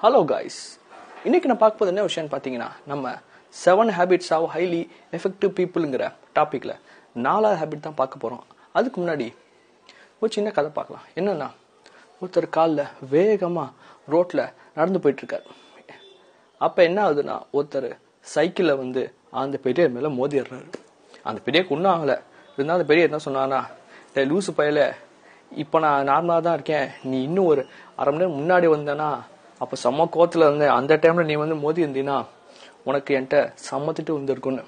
Hello guys இன்னைக்கு நான் பார்க்க போது என்ன விஷயம்னு பார்த்தீங்கன்னா நம்ம seven habits of highly effective பீப்புளுங்கிற டாப்பிக்கில் நாலாவது ஹேபிட் தான் பார்க்க போகிறோம் அதுக்கு முன்னாடி ஒரு சின்ன கதை பார்க்கலாம். என்னன்னா ஒருத்தர் காலில் வேகமாக ரோட்டில் நடந்து போயிட்டுருக்கார். அப்போ என்ன ஆகுதுன்னா ஒருத்தர் சைக்கிளில் வந்து அந்த பெரியர் மேலே மோதிடுறாரு அந்த பெரியருக்கு ஒன்றும் ஆகலை. இருந்தாலும் அந்த பெரியர் என்ன சொன்னான்னா டேய் லூசு பயல. இப்போ நான் நார்மலாக தான் இருக்கேன். நீ இன்னும் ஒரு அரை மணி நேரம் முன்னாடி வந்தேன்னா அப்போ செம்ம கோவத்தில் இருந்தேன். அந்த டைமில் நீ வந்து மோதி இருந்தீனா உனக்கு என்கிட்ட சம்மத்திட்டு வந்திருக்குன்னு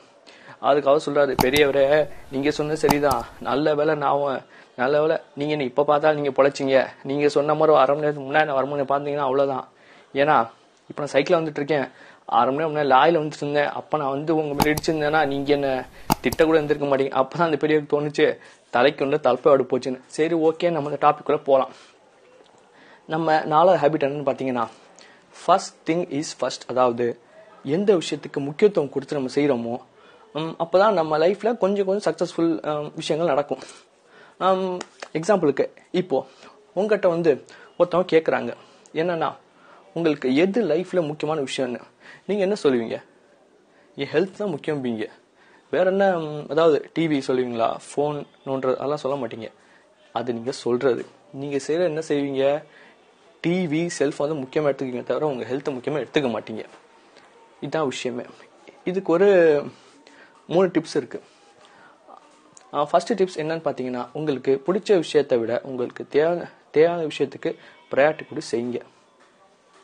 அதுக்காக சொல்கிறாரு சொல்றாரு பெரியவரே நீங்க சொன்னது சரிதான். நல்ல வேலை நான் நல்ல வேலை நீங்க என்ன இப்ப பார்த்தா நீங்க பொழைச்சிங்க. நீங்க சொன்ன மாதிரி ஒரு அரை மணி நேரத்துக்கு முன்னாடி நான் வரும்போது பார்த்தீங்கன்னா அவ்வளவுதான். ஏன்னா இப்ப நான் சைக்கிள் வந்துட்டு இருக்கேன். அரை மணி நேரம் முன்னாடி லாயில வந்துட்டு இருந்தேன். அப்ப நான் வந்து உங்க மேல இடிச்சிருந்தேன்னா நீங்க என்ன திட்ட கூட இருந்திருக்க மாட்டீங்க. அப்பதான் அந்த பெரியவருக்கு தோணுச்சு தலைக்கு வந்து தலைப்பாடு போச்சுன்னு. சரி ஓகே நம்ம அந்த டாபிக் குள்ள போலாம். நம்ம நாலாவது ஹேபிட் என்னன்னு பார்த்தீங்கன்னா ஃபர்ஸ்ட் திங் இஸ் ஃபர்ஸ்ட் அதாவது எந்த விஷயத்துக்கு முக்கியத்துவம் கொடுத்து நம்ம செய்கிறோமோ அப்போ தான் நம்ம லைஃப்பில் கொஞ்சம் கொஞ்சம் சக்ஸஸ்ஃபுல் விஷயங்கள் நடக்கும். எக்ஸாம்பிளுக்கு இப்போது உங்ககிட்ட வந்து ஒருத்தவங்க கேட்குறாங்க என்னன்னா உங்களுக்கு எது லைஃப்பில் முக்கியமான விஷயம்னு? நீங்கள் என்ன சொல்லுவீங்க? என் ஹெல்த் தான் முக்கியம்பீங்க வேற என்ன அதாவது டிவி சொல்லுவீங்களா? ஃபோன் நோன்றது அதெல்லாம் சொல்ல மாட்டீங்க. அது நீங்கள் சொல்கிறது நீங்கள் செய்கிற என்ன செய்வீங்க? டிவி செல்ஃப் வந்து முக்கியமாக எடுத்துக்கீங்க தவிர உங்கள் ஹெல்த்தை முக்கியமாக எடுத்துக்க மாட்டீங்க. இதுதான் விஷயமே. இதுக்கு ஒரு மூணு டிப்ஸ் இருக்குது ஃபஸ்ட்டு டிப்ஸ் என்னன்னு பார்த்தீங்கன்னா உங்களுக்கு பிடிச்ச விஷயத்தை விட உங்களுக்கு தேவை தேவையான விஷயத்துக்கு ப்ரையாரிட்டி கூட செய்யுங்க.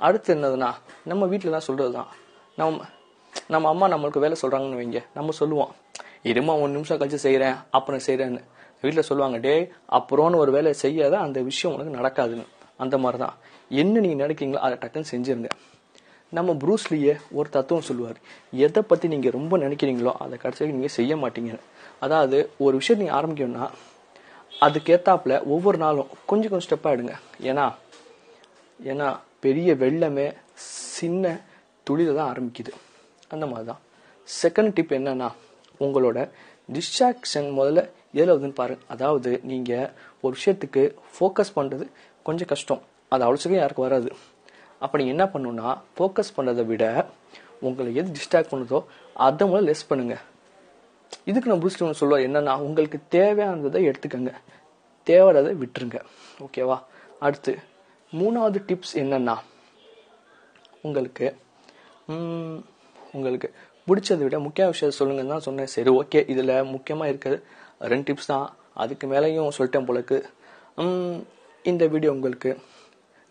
அடுத்து என்னதுன்னா நம்ம வீட்டிலலாம் சொல்கிறது தான் நம்ம நம்ம அம்மா நம்மளுக்கு வேலை சொல்கிறாங்கன்னு வைங்க. நம்ம சொல்லுவோம் இருமா ஒரு நிமிஷம் கழிச்சு செய்கிறேன் அப்புறம் செய்கிறேன்னு வீட்டில் சொல்லுவாங்க டேய் அப்புறம்னு ஒரு வேலை செய்யாத அந்த விஷயம் உனக்கு நடக்காதுன்னு. அந்த மாதிரி தான் என்ன நீங்கள் நினைக்கிறீங்களோ அதை டக்குன்னு செஞ்சிருங்க. நம்ம ப்ரூஸ்லியே ஒரு தத்துவம் சொல்லுவார். எதை பற்றி நீங்கள் ரொம்ப நினைக்கிறீங்களோ அதை கடைசியாக நீங்கள் செய்ய மாட்டீங்கன்னு அதாவது ஒரு விஷயம் நீங்கள் ஆரம்பிக்கணும்னா அதுக்கேத்தாப்புல ஒவ்வொரு நாளும் கொஞ்சம் கொஞ்சம் ஸ்டெப்பாக எடுங்க. ஏன்னா ஏன்னா பெரிய வெள்ளமே சின்ன துளியில தான் ஆரம்பிக்குது. அந்த மாதிரி தான் செகண்ட் டிப் என்னன்னா உங்களோட டிஸ்ட்ராக்ஷன் முதல்ல எதில் வருதுன்னு பாருங்க அதாவது நீங்கள் ஒரு விஷயத்துக்கு ஃபோக்கஸ் பண்ணுறது கொஞ்சம் கஷ்டம். அது அவ்வளோ சீக்கிரம் யாருக்கும் வராது. அப்போ நீங்கள் என்ன பண்ணணும்னா ஃபோக்கஸ் பண்ணுறதை விட உங்களை எது டிஸ்ட்ராக்ட் பண்ணுதோ அதை முதல்ல லெஸ் பண்ணுங்கள் இதுக்கு நான் புதுசு ஒன்று சொல்லுவார் என்னென்னா உங்களுக்கு தேவையானதை எடுத்துக்கங்க. தேவையானதை விட்டுருங்க. ஓகேவா அடுத்து மூணாவது டிப்ஸ் என்னென்னா உங்களுக்கு உங்களுக்கு பிடிச்சதை விட முக்கிய விஷயத்தை சொல்லுங்கன்னு தான் சொன்னேன். சரி ஓகே இதில் முக்கியமாக இருக்கிறது ரெண்டு டிப்ஸ் தான். அதுக்கு மேலேயும் சொல்லிட்டேன் போலக்கு இந்த வீடியோ உங்களுக்கு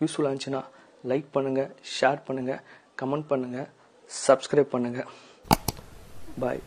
யூஸ்ஃபுல்லாக இருந்துச்சுன்னா லைக் பண்ணுங்கள் ஷேர் பண்ணுங்கள் கமெண்ட் பண்ணுங்கள் சப்ஸ்கிரைப் பண்ணுங்கள் பாய்